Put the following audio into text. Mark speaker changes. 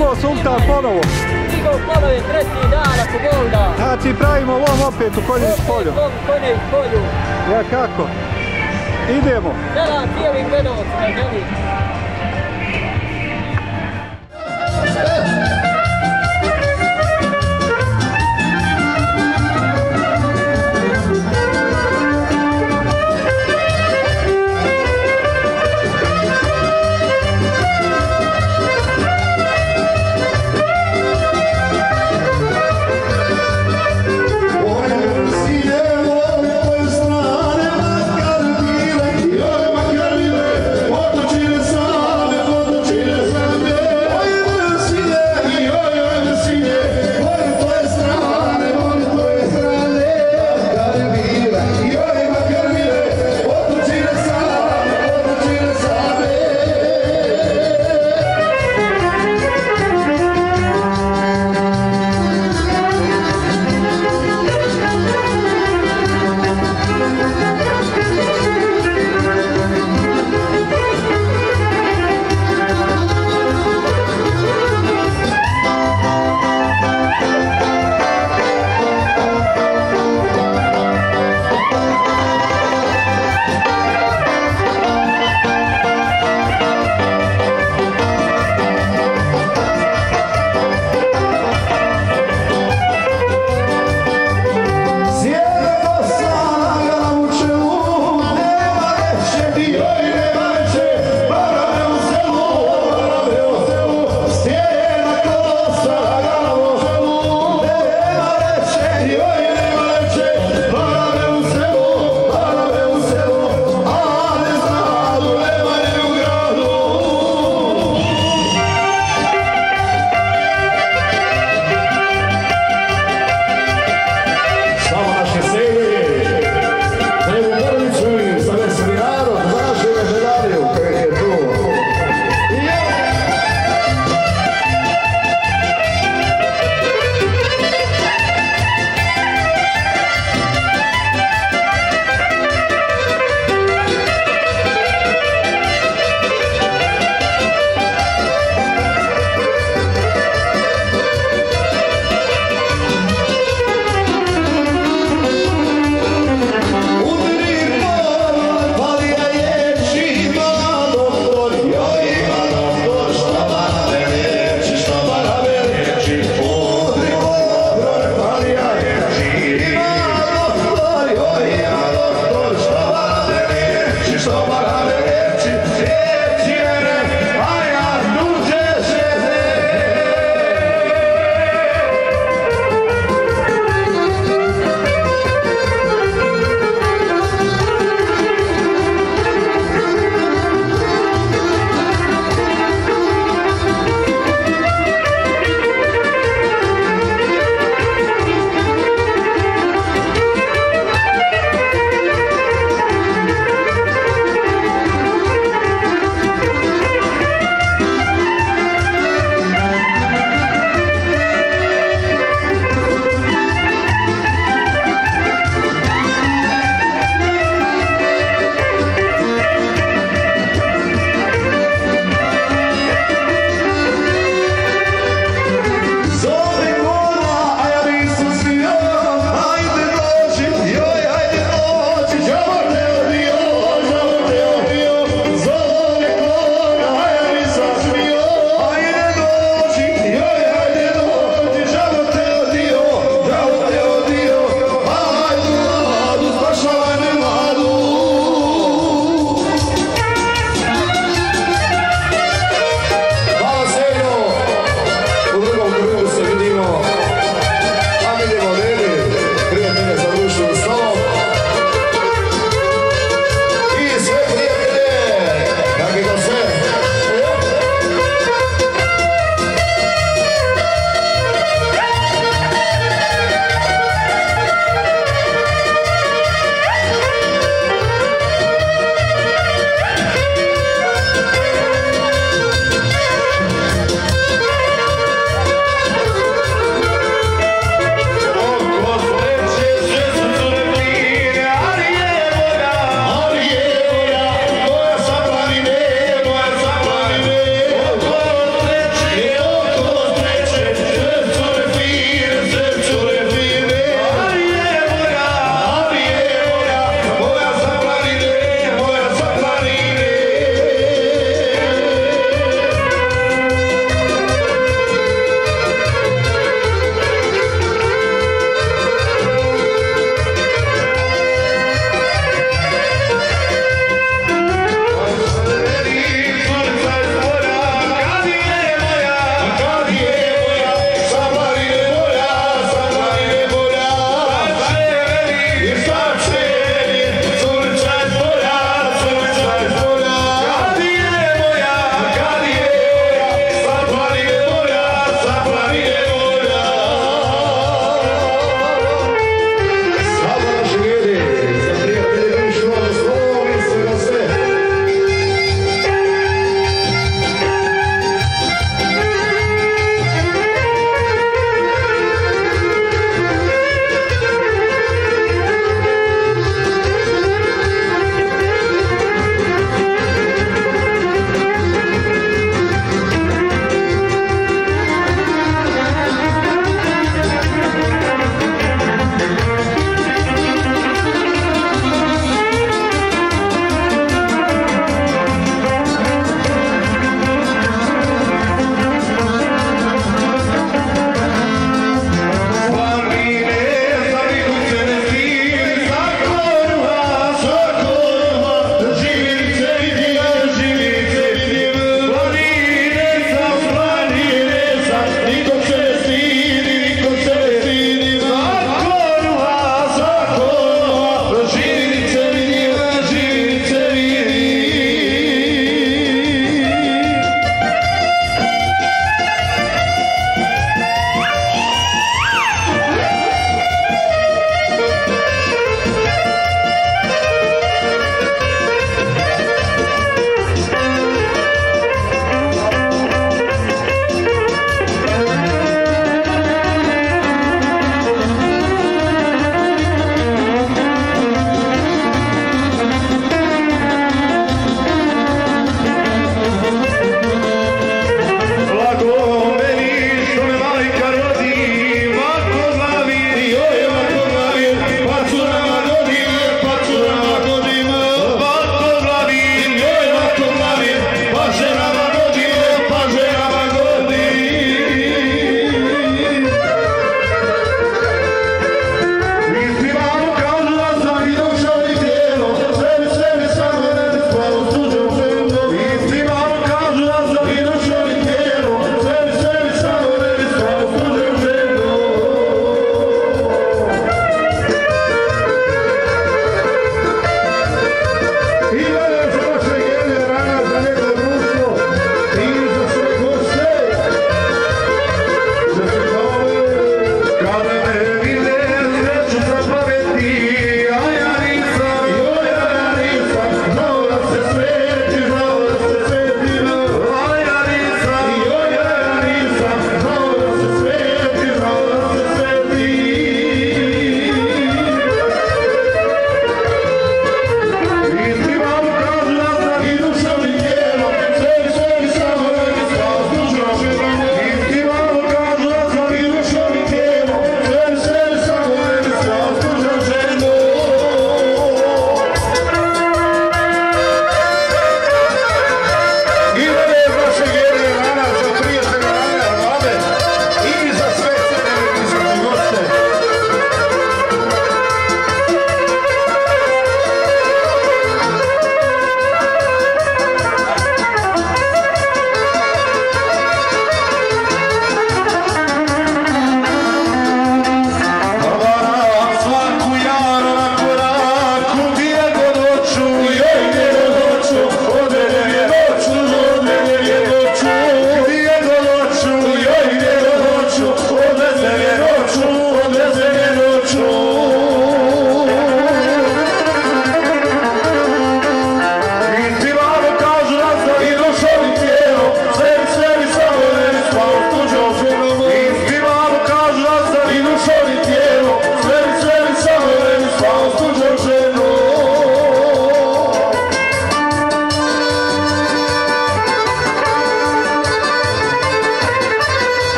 Speaker 1: stigao sultan ponovo.
Speaker 2: Stigao ponovo je treći dan ako Bog da.
Speaker 1: Znači pravimo lom opet u konjevi polju.
Speaker 2: Opet konjevi polju.
Speaker 1: Ja kako? Idemo.
Speaker 2: Da, da, cijeli gledalo, cijeli.